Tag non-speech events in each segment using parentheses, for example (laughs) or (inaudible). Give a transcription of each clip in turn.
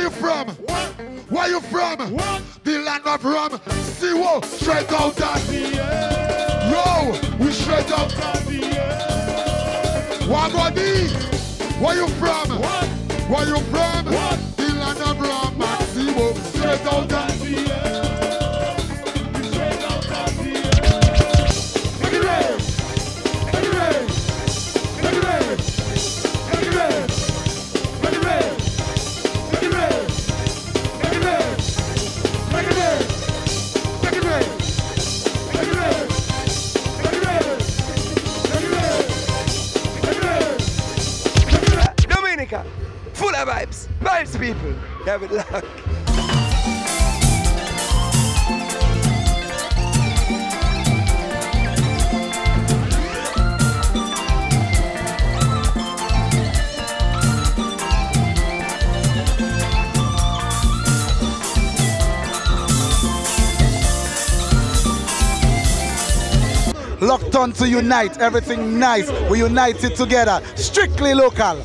Where you from? What? Where you from? What? The land of rum. Siwo, straight out that. Yo, we straight out that. Yeah. Wagwadi, where you from? What? Where you from? What? The land of rum. Siwo, straight out that. People. Have it luck. Locked on to unite, everything nice. We united together. Strictly local.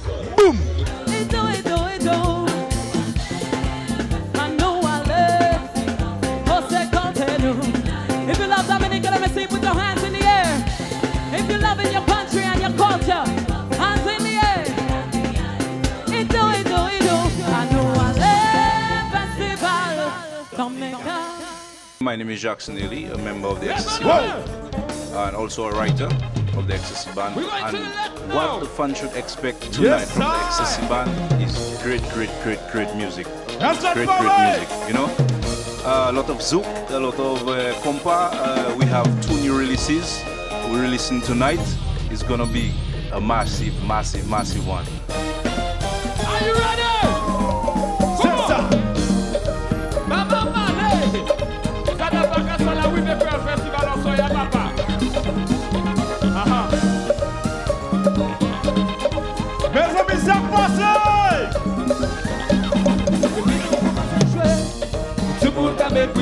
My name is Jackson Ely, a member of the Ecstasy Band, and also a writer of the Ecstasy Band. And what the fans should expect tonight from the Ecstasy Band is great, great, great, great music. Great, great music, you know? a lot of zouk, a lot of uh, compa. Uh, we have two new releases we're releasing tonight. It's gonna be a massive, massive, massive one.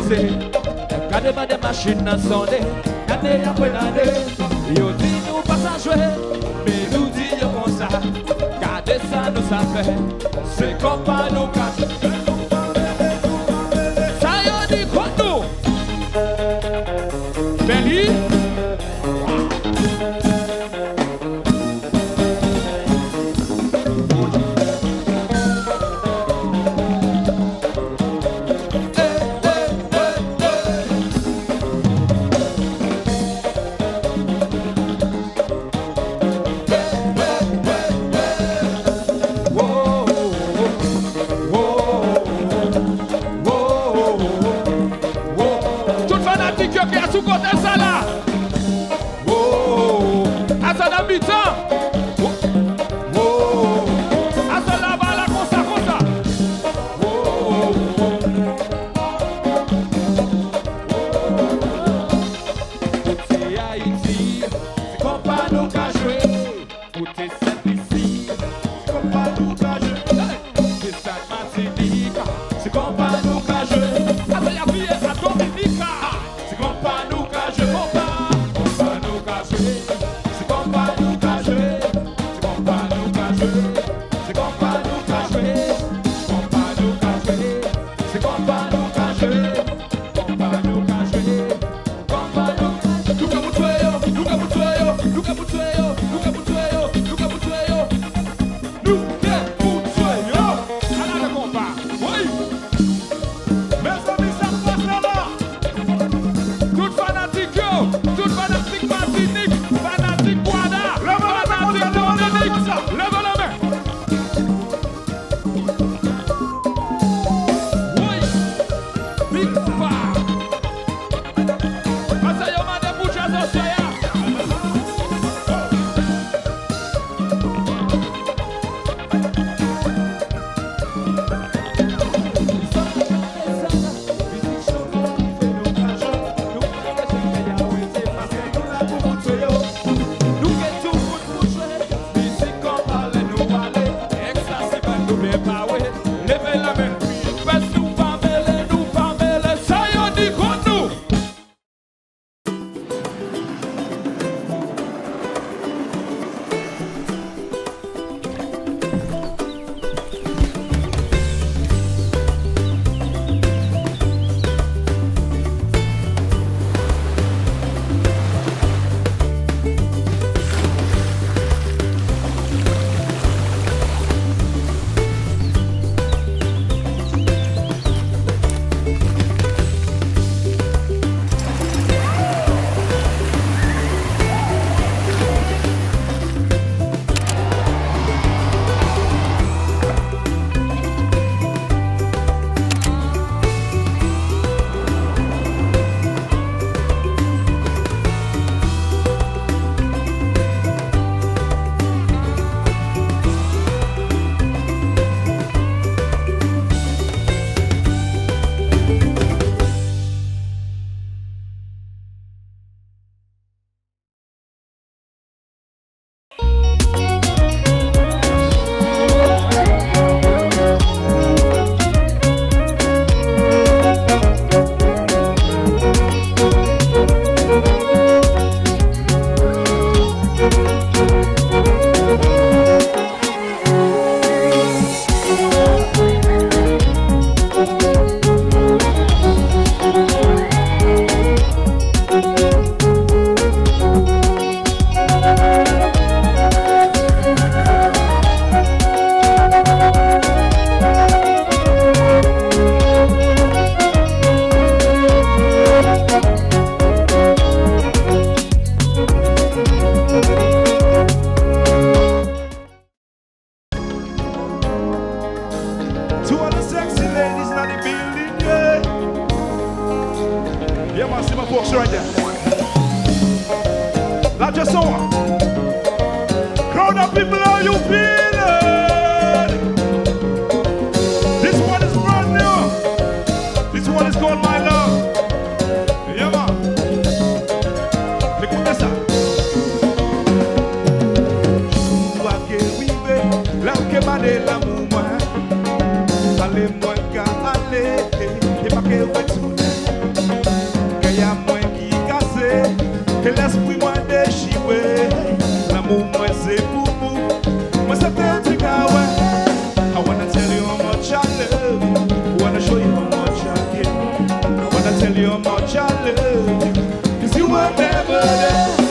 lise Kade ba de machin nan sonde Kade apwe nade. Yo di nou pa sa jwe Me nou di yo kon sa. Kade sa nou sa fe Se kompa nou kache tell you how much I love you. Wanna show you how much I care. I wanna tell you how much I love you. Cause you were never there.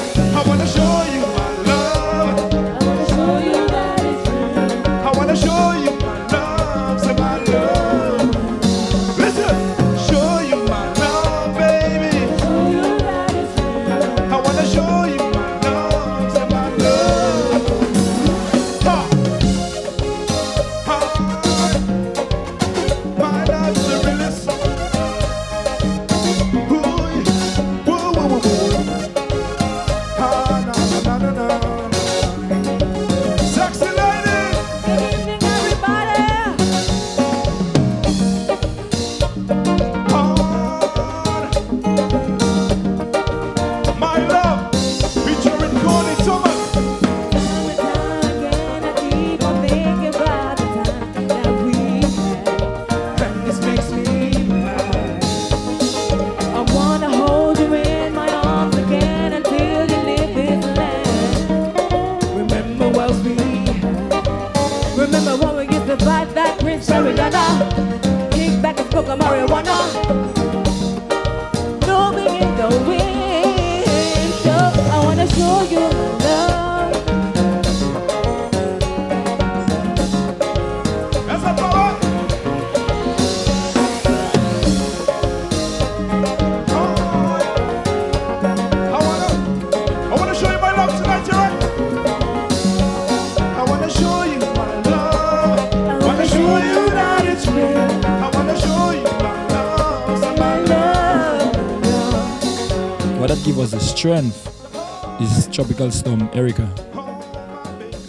Strength is Tropical Storm Erika.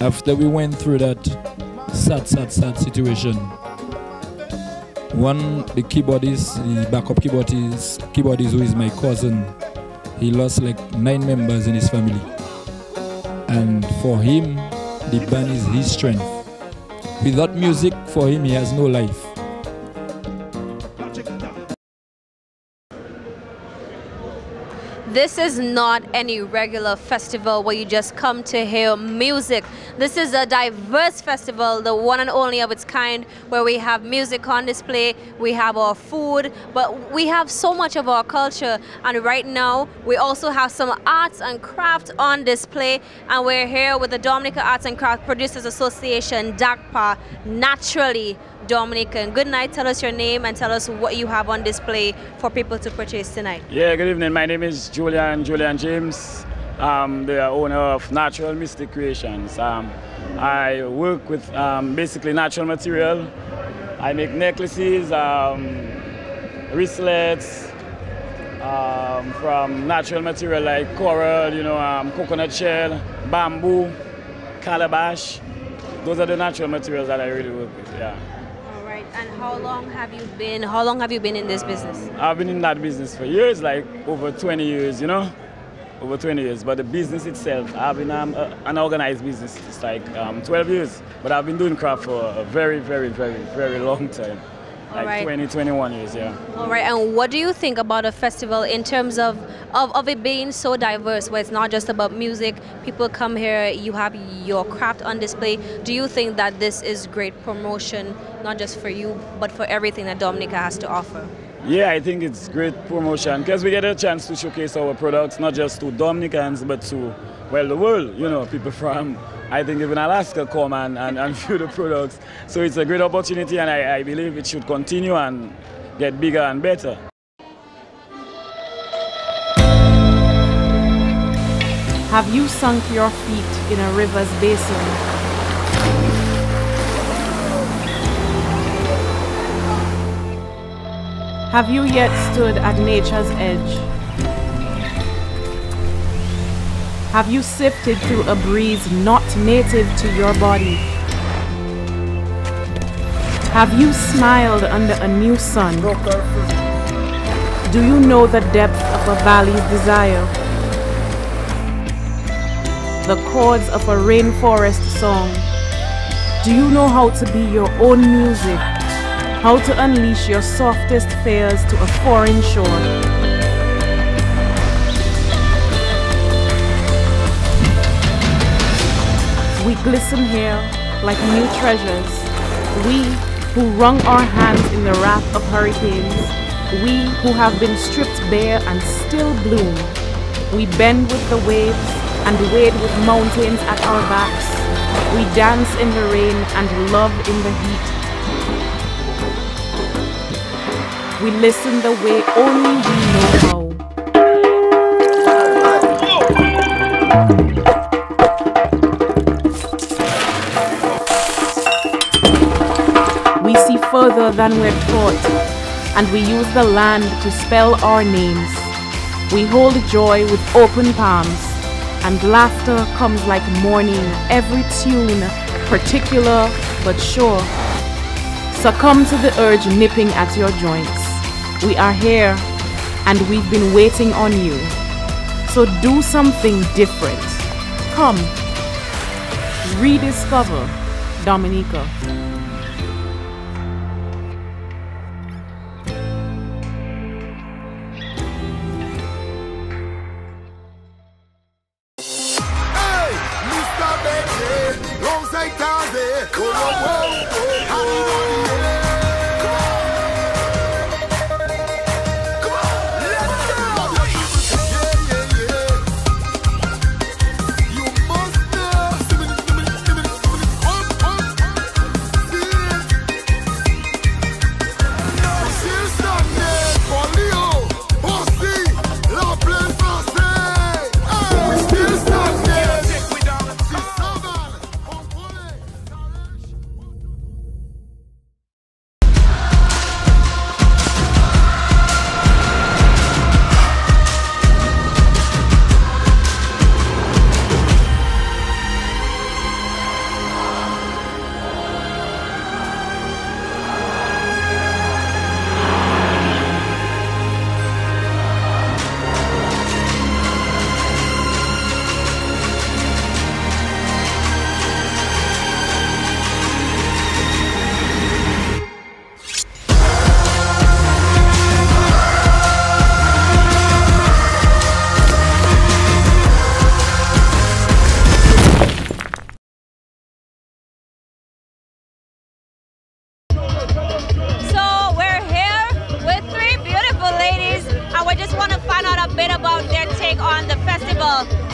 After we went through that sad, sad, sad situation, one the keyboardist, the backup keyboardist, keyboardist who is my cousin, he lost like nine members in his family. And for him, the band is his strength. Without music, for him, he has no life. This is not any regular festival where you just come to hear music. This is a diverse festival, the one and only of its kind, where we have music on display, we have our food, but we have so much of our culture. And right now, we also have some arts and crafts on display. And we're here with the Dominica Arts and Craft Producers Association, DACPA, naturally Dominican. Good night. Tell us your name and tell us what you have on display for people to purchase tonight. Yeah, good evening. My name is Julian Julian James. I'm the owner of Natural Mystic Creations. Um, I work with um, basically natural material. I make necklaces, um, wristlets um, from natural material like coral, you know, um, coconut shell, bamboo, calabash. Those are the natural materials that I really work with. Yeah. How long have you been? How long have you been in this business? I've been in that business for years, like over 20 years, you know, over 20 years. But the business itself, I've been um, uh, an organized business. It's like um, 12 years, but I've been doing craft for a very, very, very, very long time, like Alright. 20, 21 years, yeah. All right. And what do you think about a festival in terms of, of, of it being so diverse, where it's not just about music? People come here, you have your craft on display. Do you think that this is great promotion, not just for you, but for everything that Dominica has to offer? Yeah, I think it's great promotion because we get a chance to showcase our products, not just to Dominicans, but to, well, the world. You know, people from, I think even Alaska come and, and, and (laughs) view the products. So it's a great opportunity and I, I believe it should continue and get bigger and better. Have you sunk your feet in a river's basin? Have you yet stood at nature's edge? Have you sifted through a breeze not native to your body? Have you smiled under a new sun? Do you know the depth of a valley's desire? The chords of a rainforest song? Do you know how to be your own music? How to unleash your softest fears to a foreign shore? Glisten here like new treasures. We who wrung our hands in the wrath of hurricanes. We who have been stripped bare and still bloom. We bend with the waves and wade with mountains at our backs. We dance in the rain and love in the heat. We listen the way only we know than we're taught, and we use the land to spell our names. We hold joy with open palms, and laughter comes like morning, every tune, particular but sure. Succumb to the urge nipping at your joints. We are here, and we've been waiting on you. So do something different. Come, rediscover Dominica.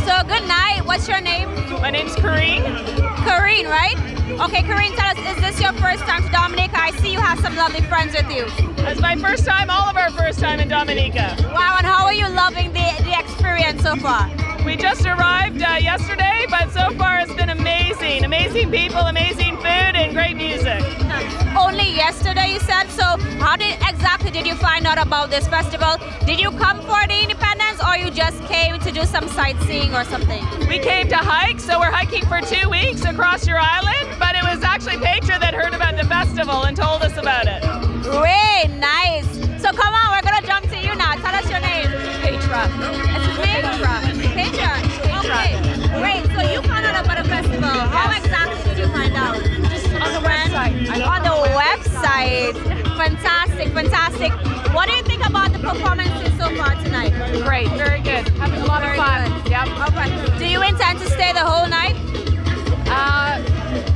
So good night. What's your name? My name's Kareen. Kareen, right? Okay, Kareen, tell us, is this your first time to Dominica? I see you have some lovely friends with you. It's my first time, all of our first time in Dominica. Wow, and how are you loving the, the experience so far? We just arrived uh, yesterday, but so far it's been amazing. Amazing people, amazing food, and great music. Only yesterday you said, so how did exactly did you find out about this festival? Did you come for the independence or you just came to do some sightseeing or something? We came to hike, so we're hiking for two weeks across your island, but it was actually Petra that heard about the festival and told us about it. Great, nice. So come on, we're gonna jump to you now. Tell us your name. Petra. What's his name? Petra. Petra. Okay. Great. So you found out about a festival. How exactly did you find out? Just on the website. On the website. Fantastic, fantastic. What do you think about the performances so far tonight? Great, very good. Having a lot Very of fun. good. Yep. Okay. Do you intend to stay the whole night? Uh,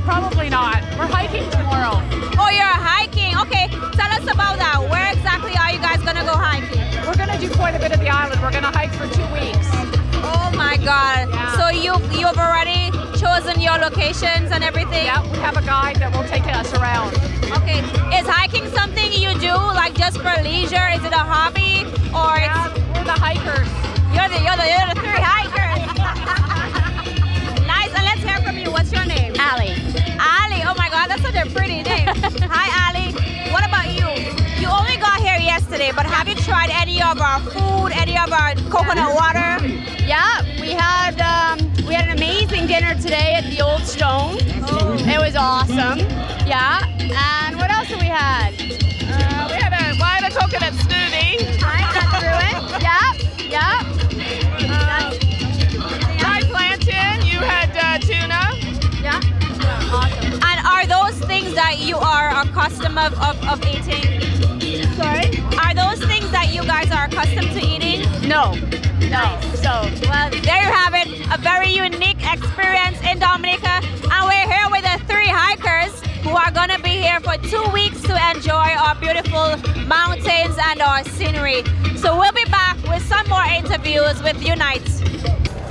probably not. We're hiking tomorrow. Oh, you're hiking. Okay. Tell us about that. Where exactly are you guys gonna go hiking? We're gonna do quite a bit of the island. We're gonna hike for two weeks. Oh my God! So you you've already chosen your locations and everything. Yeah, we have a guide that will take us around. Okay, is hiking something you do like just for leisure? Is it a hobby or Yeah, we're the hikers. you're the you're the you're the three hikers? (laughs) nice, and let's hear from you. What's your name? Ali. Ali. Oh my God, that's such a pretty name. (laughs) Hi, Ali. What about you? You only got here yesterday, but have you tried any of our food, any of our coconut water? Yeah, we had um, we had an amazing dinner today at the Old Stone. It was awesome. Yeah, and what else have we had? Uh, we had a, well, I had a coconut smoothie. I got through it. Yeah, yeah. Fried plantain. You had uh, tuna. Yeah. Awesome. And are those things that you are accustomed of, of, of eating? Sorry? Are those things that you guys are accustomed to eating? No. No. So, well, there you have it. A very unique experience in Dominica. And we're here with the three hikers who are going to be here for two weeks to enjoy our beautiful mountains and our scenery. So we'll be back with some more interviews with Unite.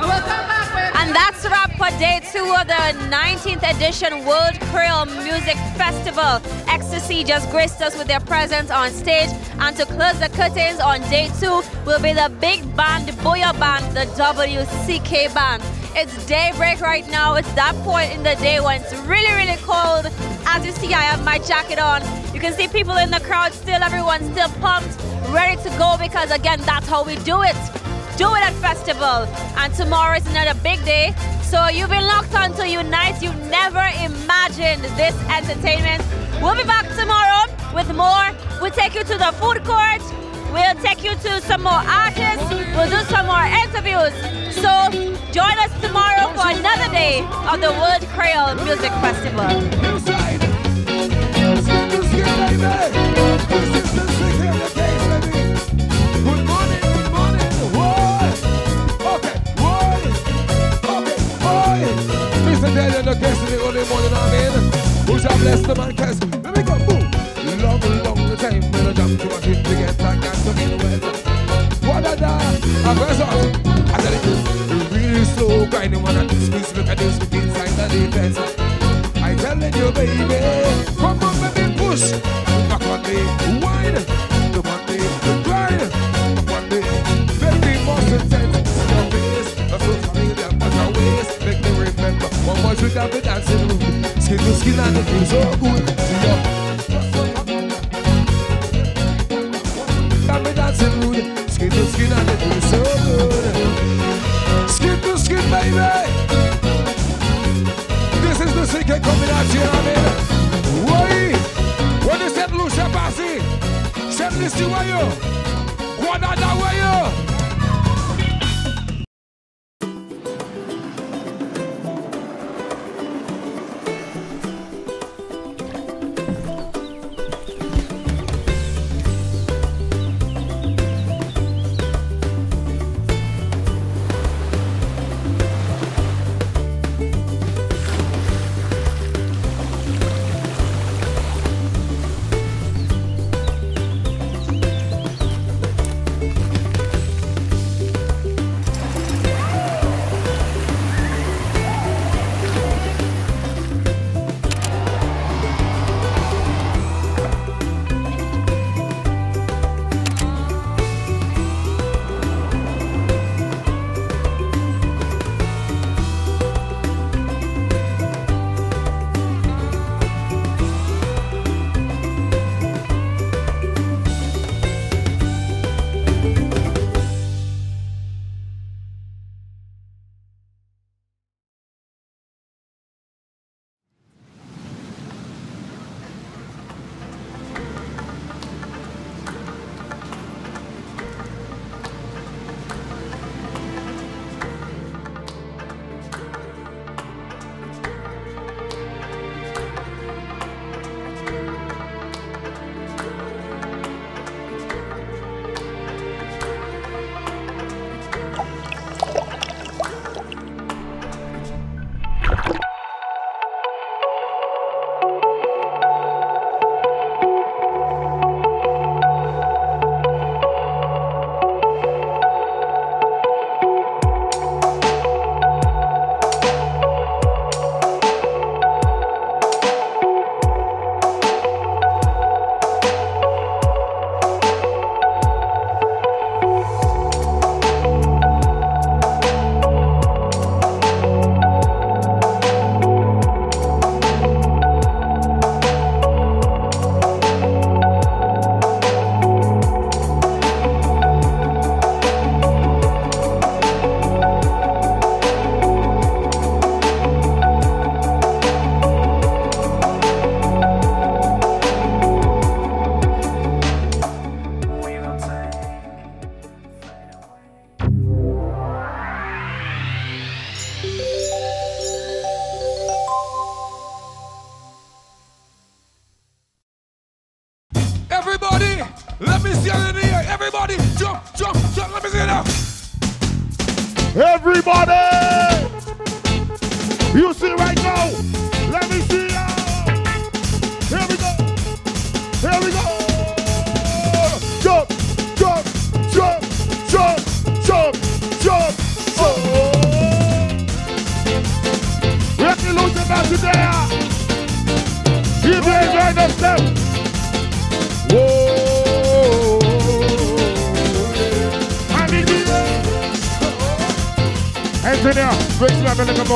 And that's a wrap for day two of the 19th edition World Creole Music Festival. Ecstasy just graced us with their presence on stage. And to close the curtains on day two will be the big band, Bouyon Band, the WCK Band. It's daybreak right now. It's that point in the day when it's really, really cold. As you see, I have my jacket on. You can see people in the crowd still, everyone's still pumped, ready to go because again, that's how we do it do it at festival. And tomorrow is another big day. So you've been locked on to Unite. You've never imagined this entertainment. We'll be back tomorrow with more. We'll take you to the food court. We'll take you to some more artists. We'll do some more interviews. So join us tomorrow for another day of the World Creole Music Festival. The early morning, I a bless the man, cause let me go, boom. Long, long time when I jump to my feet to get back and to get wet. What a da, I press on. I tell you, really slow grinding when I squeeze, look at this with inside the defense. I telling you, baby, come on, baby, push. Back on me, wine. The one day, the grind. Face, that's so that. Make me remember, one the dancing room. Skin so good. Rude. Skin to skin so good. Skin to skin, baby. This is the secret I mean. Why? Said this. What way?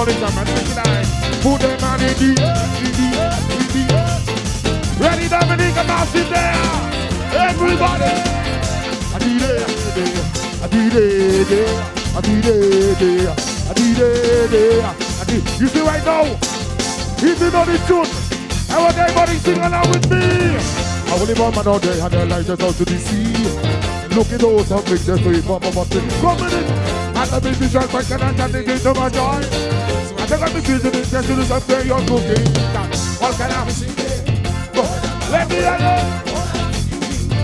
Me a little morning and make. Put them on in the in the in the. Ready, Dominic, I'm out in there. Everybody. I did it, I did it, I did it, I did it, I did You see right now, if you know the tune, I want everybody sing along with me. I will live on my own day and the light just out to the sea. Look at those how big the three pop up Come in and the baby shark fight and I'm turning into my it, just do something you're cooking. All can I see Let me alone.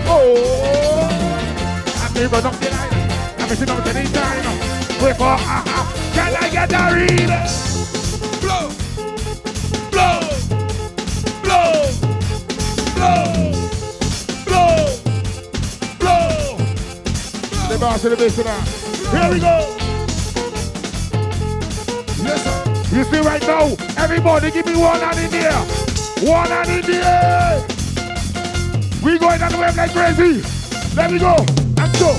Oh, I'm never not denied. I'm missing out any time. Wait for, ah, can I get a read? Blow, blow, blow, blow, blow, blow. The the business. Here we go. You see right now, everybody give me one hand in the air. One hand in the air. We going on the wave like crazy. Let me go. Let's go.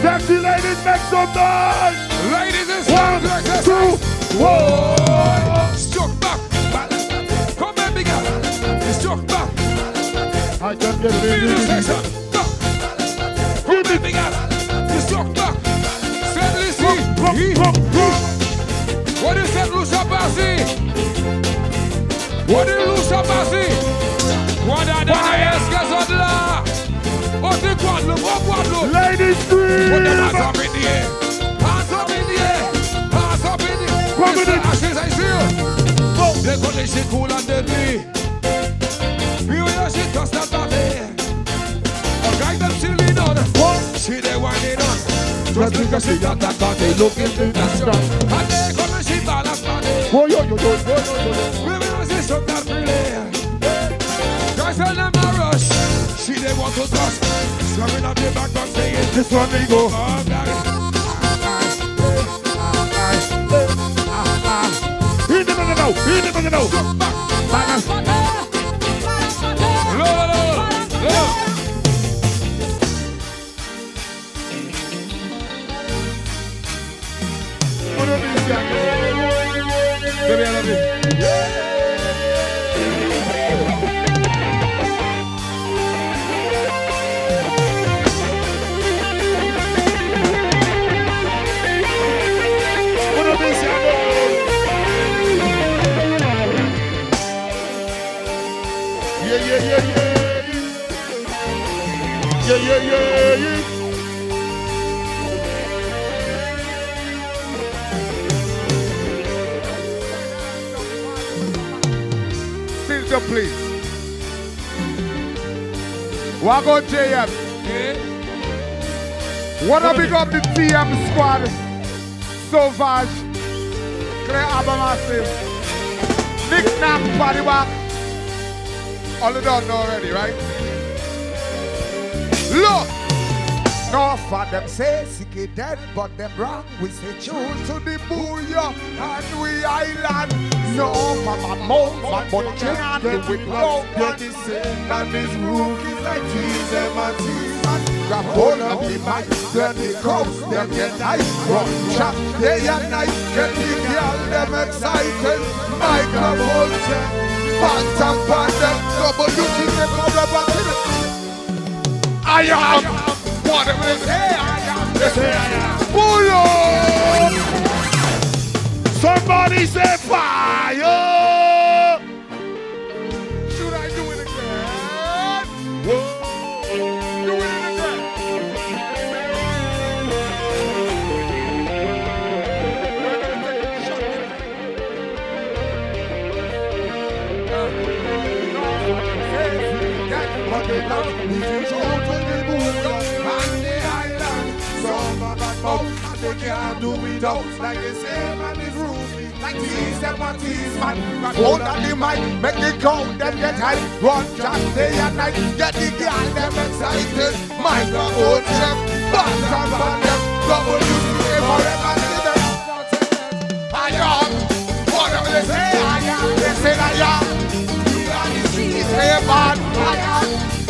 Sexy ladies, make some noise. Ladies and One, gentlemen, two, one. Struck back. Come back, big girl. Struck back. I can get the section. What is that, Lucia Bassi? What is Lucia Bassi? Guarda es que son la. Ote Guadeloupe, oh Guadeloupe. Ladies scream. Put them hands up in the air. Hands up in the air. Hands up in the air. Come it. Ashes, I see you. Go. They call this shit cool and deadly. Because she got that body looking to the strong. And they come and she balance body. Oh, yo, yo, yo, yo, yo, yo. We will see some that really. Guys tell them a rush. See they want to touch. Slamming up the back back saying This one they go. Oh, God. He gonna know. He gonna know. Balance. Low, low, low. Baby, I love yeah, yeah, yeah. Yeah, yeah, yeah, yeah. Sit up, please. Walk on JM. Wanna big up the TM squad. Sauvage. Claire Abamassive. Nick Knack, Paddy Back. All you done already, right? Look! No for them say sicky dead, but them wrong. We say choose to the booyah and we island. No my mouth, but can't do it no one. The same and his rookies like them and and grab hold of the mic. Then the crowds them get high, run chat day and night. Get the girl them excited. Microphone check, pants and pants. Double duty they come up and kill it. I am whatever they say I am. They say I am. Pull up. Somebody say it out like the same man is ruling. Like tease them what tease man. Hold on the mic, make the crowd them get high. Run just day and night, get the girl them excited. Old chef, back and on them. WCA forever see them. I am, whatever they say, I am. They say I am. We are the streets, hey man, I am.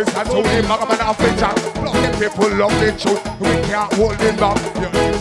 And to Magaman of the jack. Love the people, love the truth. We can't hold it back. You